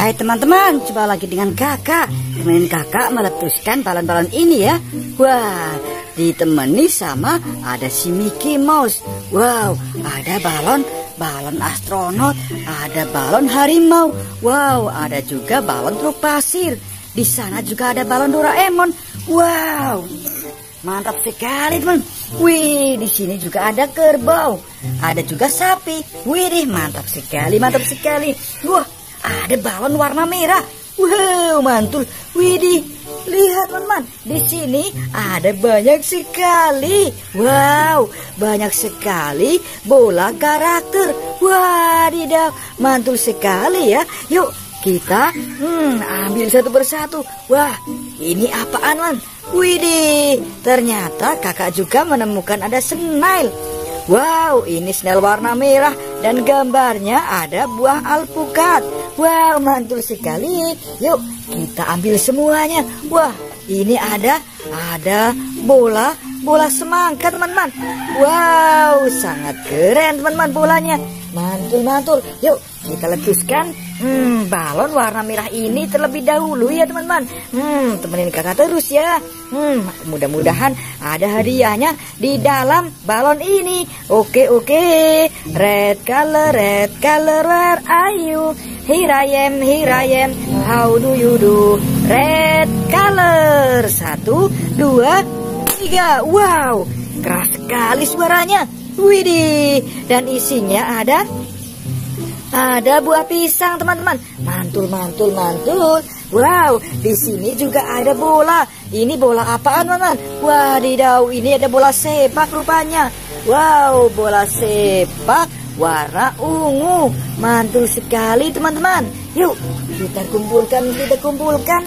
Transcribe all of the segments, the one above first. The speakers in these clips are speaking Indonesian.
Hai teman-teman, coba lagi dengan kakak. Temenin kakak meletuskan balon-balon ini ya. Wah, ditemani sama ada si Mickey Mouse. Wow, ada balon, balon astronot Ada balon harimau. Wow, ada juga balon truk pasir. Di sana juga ada balon Doraemon. Wow, mantap sekali teman. Wih, di sini juga ada kerbau. Ada juga sapi. Wih, mantap sekali, mantap sekali. Wah, ada balon warna merah. Wow, mantul. Widih, lihat teman-teman. Di sini ada banyak sekali. Wow, banyak sekali bola karakter. Wadidaw, mantul sekali ya. Yuk, kita hmm, ambil satu persatu. Wah, ini apaan, Man? Widih, ternyata kakak juga menemukan ada snail. Wow, ini snail warna merah dan gambarnya ada buah alpukat. Wow, mantul sekali. Yuk, kita ambil semuanya. Wah, ini ada ada bola bola semangka, teman-teman. Wow, sangat keren, teman-teman bolanya. Mantul, mantul. Yuk, kita letuskan hmm, balon warna merah ini terlebih dahulu ya teman-teman. Hmm, temenin kakak terus ya. Hmm, mudah-mudahan ada hadiahnya di dalam balon ini. Oke, oke. Red color, red color, where are you? Here I am, here I am. How do you do? Red color. Satu, dua, tiga. Wow, keras sekali suaranya. Widih, dan isinya ada ada buah pisang, teman-teman. Mantul, mantul, mantul. Wow, di sini juga ada bola. Ini bola apaan, teman-teman? Wadidaw, ini ada bola sepak rupanya. Wow, bola sepak warna ungu. Mantul sekali, teman-teman. Yuk, kita kumpulkan, kita kumpulkan.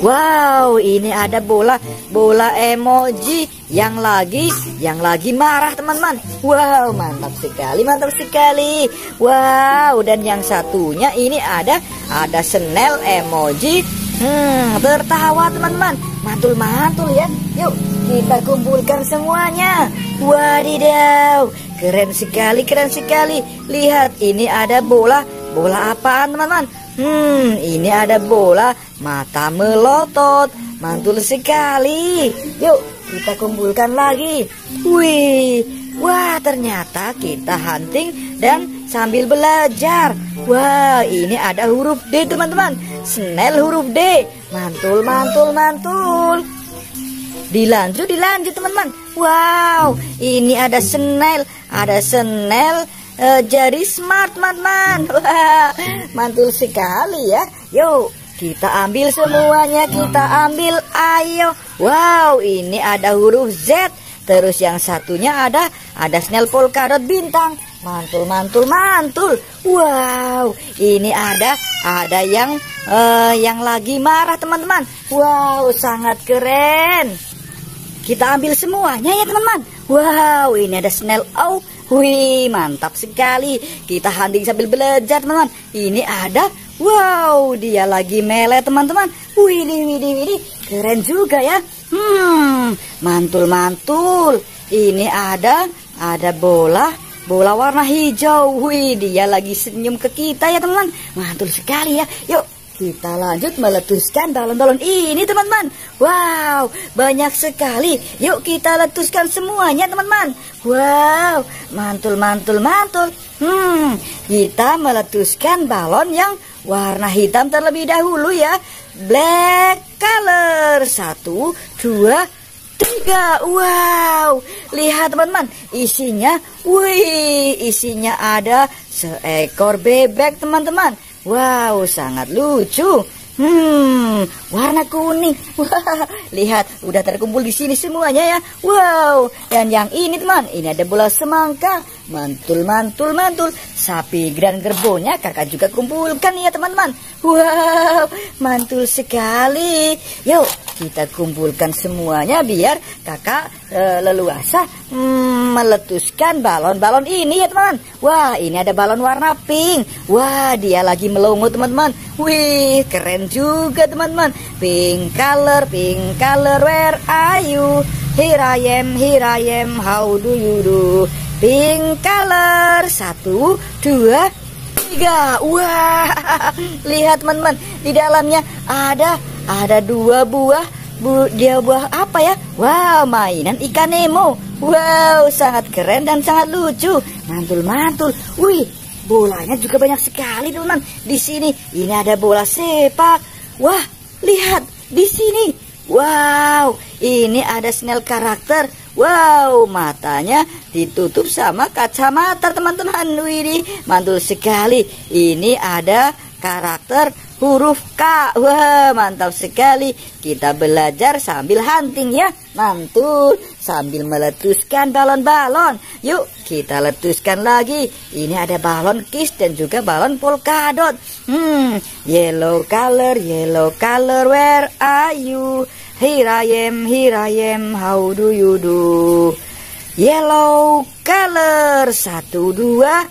Wow, ini ada bola, bola emoji yang lagi, yang lagi marah teman-teman. Wow, mantap sekali, mantap sekali. Wow, dan yang satunya ini ada, ada senel emoji. Hmm, tertawa teman-teman. Mantul-mantul ya. Yuk, kita kumpulkan semuanya. Wadidaw, keren sekali, keren sekali. Lihat, ini ada bola, bola apaan teman-teman? Hmm, ini ada bola mata melotot. Mantul sekali. Yuk, kita kumpulkan lagi. Wih, wah ternyata kita hunting dan sambil belajar. Wah, ini ada huruf D teman-teman. Snell huruf D. Mantul, mantul, mantul. Dilanjut, dilanjut teman-teman. Wow, ini ada snail, ada snail uh, jari smart teman-teman. Mantul sekali ya. Yuk kita ambil semuanya Kita ambil. Ayo. Wow ini ada huruf Z. Terus yang satunya ada Ada snail polkadot bintang. Mantul mantul mantul. Wow ini ada Ada yang uh, Yang lagi marah teman-teman. Wow sangat keren Kita ambil semuanya ya teman-teman Wow ini ada snail O Wih, mantap sekali. Kita hunting sambil belajar, teman-teman. Ini ada, wow, dia lagi mele, teman-teman. Wih, wih, wih, keren juga ya. Hmm, mantul-mantul. Ini ada, ada bola, bola warna hijau. Wih, dia lagi senyum ke kita ya, teman-teman. Mantul sekali ya. Yuk, kita lanjut meletuskan balon-balon. Ini teman-teman. Wow banyak sekali. Yuk kita letuskan semuanya teman-teman. Wow mantul mantul mantul. Hmm kita meletuskan balon yang warna hitam terlebih dahulu ya. Black color. Satu dua tiga. Wow Lihat teman-teman. Isinya Wih Isinya ada seekor bebek teman-teman Wow, sangat lucu. Hmm, warna kuning. Wah, lihat, udah terkumpul di sini semuanya ya. Wow, dan yang ini teman, ini ada bola semangka. Mantul, mantul, mantul. Sapi dan gerbonya kakak juga kumpulkan ya teman-teman. Wow, mantul sekali. Yuk, kita kumpulkan semuanya biar kakak e, leluasa hmm, meletuskan balon-balon ini ya teman-teman. Wah ini ada balon warna pink. Wah dia lagi melongo teman-teman. Wih keren juga teman-teman. Pink color, pink color, where are you? Here I am, here I am, how do you do? Pink color, satu, dua, tiga. Wah, lihat teman-teman, di dalamnya ada ada dua buah bu, dia buah apa ya? Wow, mainan ikan Nemo. Wow, sangat keren dan sangat lucu. Mantul-mantul. Wih, bolanya juga banyak sekali teman-teman. Di sini ini ada bola sepak. Wah, lihat di sini. Wow, ini ada snail karakter. Wow, matanya ditutup sama kacamata teman-teman. Wih, mantul sekali. Ini ada karakter huruf K. Wah, mantap sekali. Kita belajar sambil hunting ya. Mantul. Sambil meletuskan balon-balon. Yuk, kita letuskan lagi. Ini ada balon kiss dan juga balon polkadot. Hmm, yellow color, yellow color, where are you? Here I am, here I am, how do you do? Yellow color, satu, dua,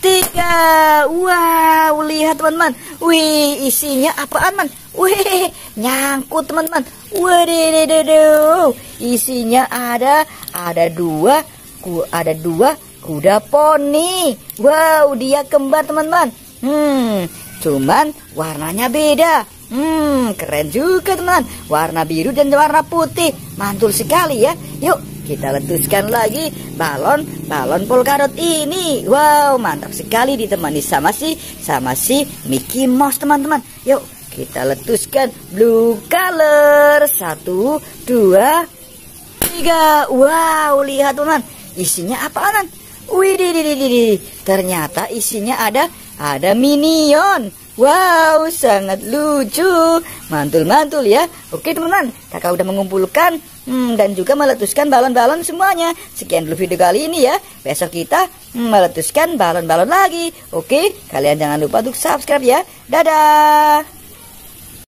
tiga. Wow, lihat teman-teman. Wih, isinya apaan man? Wih, nyangkut teman-teman. Waduh, isinya ada, ada dua, ku, ada dua kuda poni. Wow, dia kembar teman-teman. Hmm, cuman warnanya beda. Hmm, keren juga teman. Warna biru dan warna putih. Mantul sekali ya. Yuk, kita letuskan lagi balon balon polkadot ini. Wow, mantap sekali ditemani sama si sama si Mickey Mouse teman-teman. Yuk, kita letuskan blue color. Satu, dua, tiga. Wow, lihat teman. Isinya apaan? Wih, ternyata isinya ada ada minion. Wow, sangat lucu. Mantul-mantul ya. Oke teman-teman, kakak udah mengumpulkan hmm, dan juga meletuskan balon-balon semuanya. Sekian dulu video kali ini ya. Besok kita hmm, meletuskan balon-balon lagi. Oke, kalian jangan lupa untuk subscribe ya. Dadah.